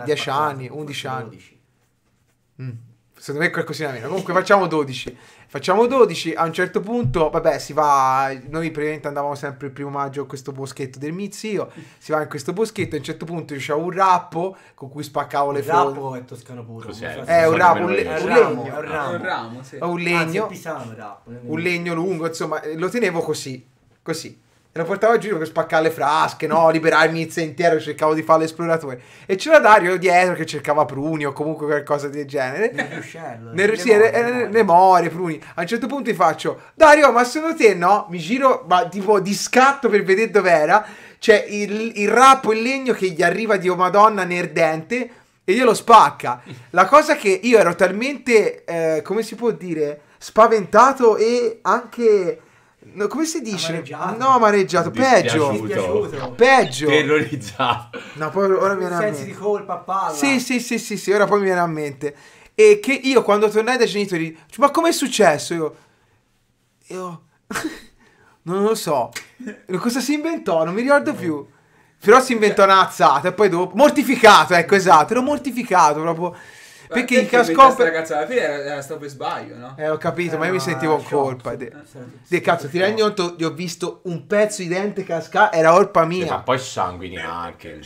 l'ha 10 spaccato, anni, forse 11 anni. 12. Mm. Secondo me qualcosina meno. Comunque facciamo 12. Facciamo 12. A un certo punto, vabbè, si va. Noi praticamente andavamo sempre il primo maggio a questo boschetto del mio zio. Si va in questo boschetto. A un certo punto io c'avevo un rappo con cui spaccavo le Il fronde. rappo è toscano puro. Cos'è? Eh, se- un nemmeno un, le-. È un un ramo, legno. è un È ramo. un ramo, sì. Ho un Anzi, è legno. pisano il rappo. un legno lungo, insomma, lo tenevo così, così. E lo portavo a giro per spaccare le frasche, no? Liberare il intero, cercavo di fare l'esploratore. E c'era Dario dietro che cercava pruni o comunque qualcosa del genere. Nel ruscello. Ne, le sì, more, eh, le more. pruni. A un certo punto gli faccio, Dario, ma secondo te no? Mi giro, ma tipo di scatto per vedere dov'era. C'è il, il rappo in legno che gli arriva di oh madonna nerdente e glielo spacca. La cosa che io ero talmente, eh, come si può dire, spaventato e anche... no, come si dice? Amareggiato. No, amareggiato, peggio. Dispiaciuto. Peggio. Terrorizzato. No, poi ora mi viene a Sensi mente. di colpa palla. Sì, sì, sì, sì, sì, ora poi mi viene a mente. E che io quando tornai dai genitori, ma com'è successo? Io, io, non lo so. Cosa si inventò? Non mi ricordo più. Però si inventò una azzata e poi dopo, mortificato, ecco, esatto, ero mortificato proprio. Perché in casco cascò... ragazza alla fine era, era stato per sbaglio, no? Eh, ho capito, Eh, ma io mi ma sentivo in colpa. sì. De, Eh, de cazzo, ti rendi conto? Gli ho visto un pezzo di dente cascare, era colpa Sì, ma mia. poi sanguini anche in